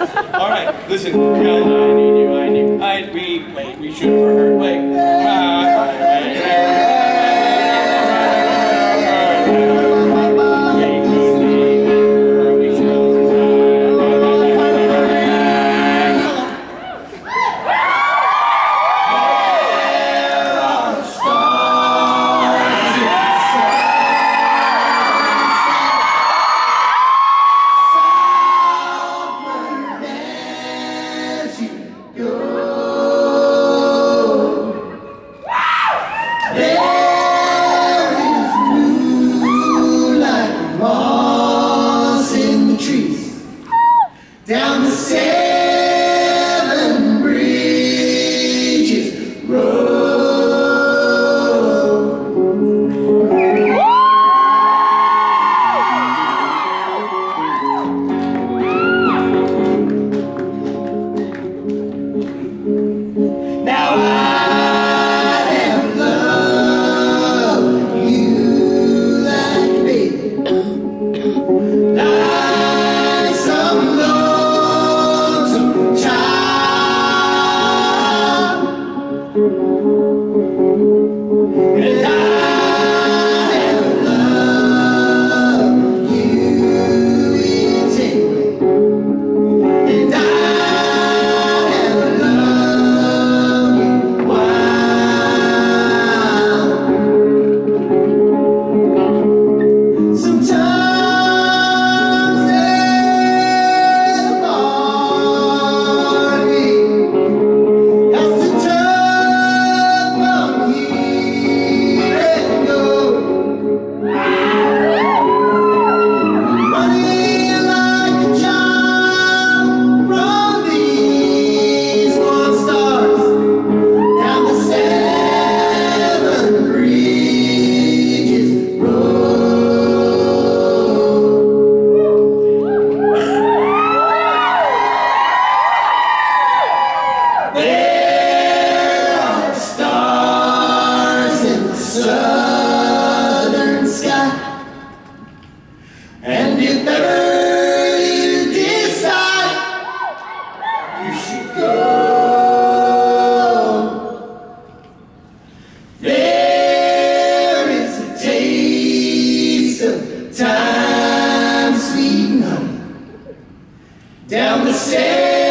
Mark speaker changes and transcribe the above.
Speaker 1: All right, listen, guys, I need you, I need, I, we, wait, we should have heard, wait.
Speaker 2: Down the seven And if ever you decide you should go, there is a taste of time, down the sand.